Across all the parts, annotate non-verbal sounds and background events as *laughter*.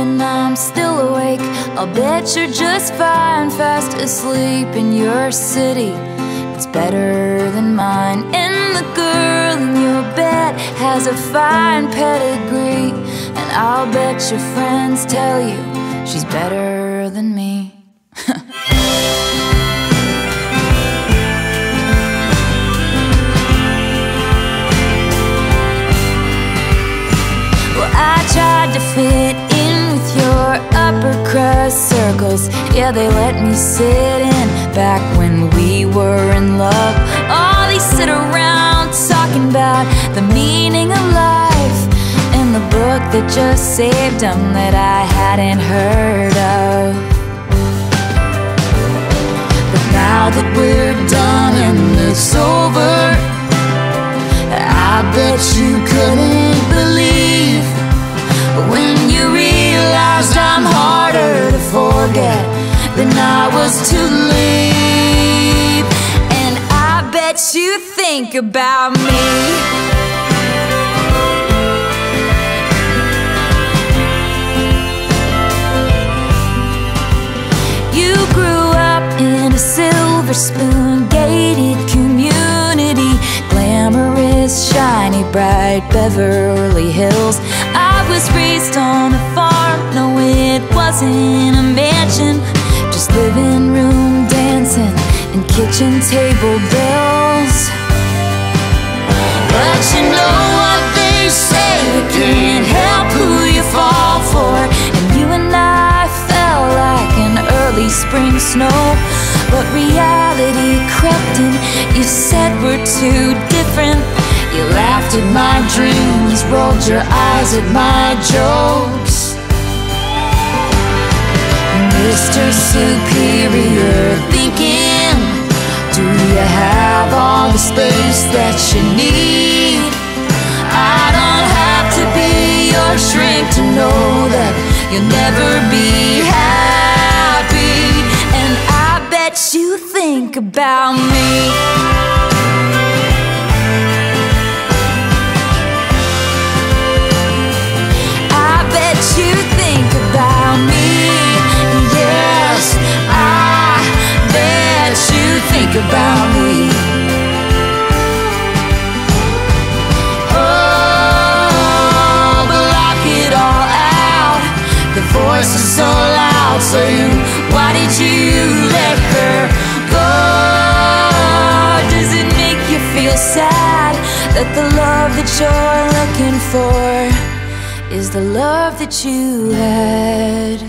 and I'm still awake. I'll bet you're just fine, fast asleep in your city. It's better than mine. And the girl in your bed has a fine pedigree. And I'll bet your friends tell you she's better than me. *laughs* Well, I tried to fit circles. Yeah, they let me sit in back when we were in love. Oh, they sit around talking about the meaning of life and the book that just saved them that I hadn't heard of. But now that we're done forget than I was to leave. And I bet you think about me. You grew up in a silver spoon bright Beverly Hills. I was raised on a farm, no, it wasn't a mansion, just living room dancing and kitchen table bells. But you know what they say, you can't help who you fall for. And you and I fell like an early spring snow. But reality crept in, you said we're too different. Laughed at my dreams, rolled your eyes at my jokes. Mr. Superior thinking, do you have all the space that you need? I don't have to be your shrink to know that you'll never be happy. And I bet you think about me. Why did you let her go? Does it make you feel sad that the love that you're looking for is the love that you had?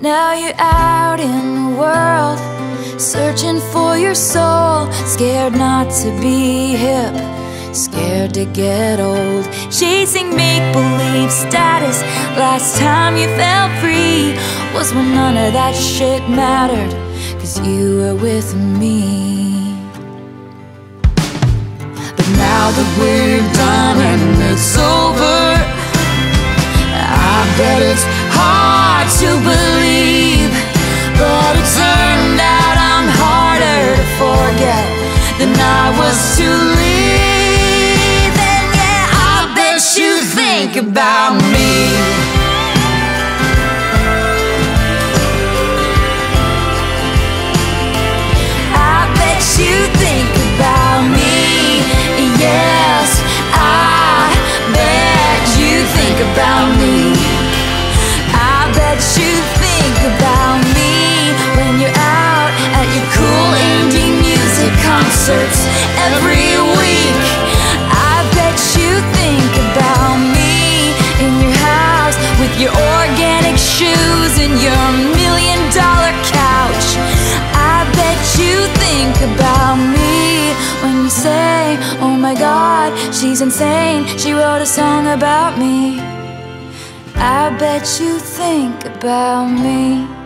Now you're out in the world, searching for your soul, scared not to be hip, scared to get old, chasing make believe status. Last time you felt free was when none of that shit mattered, cause you were with me. But now that we're done and it's over, I bet it's hard to believe, but it turned out I'm harder to forget than I was to leave. Think about me. I bet you think about me. Yes, I bet you think about me. Organic shoes and your million dollar couch. I bet you think about me when you say, Oh my god, she's insane. She wrote a song about me. I bet you think about me.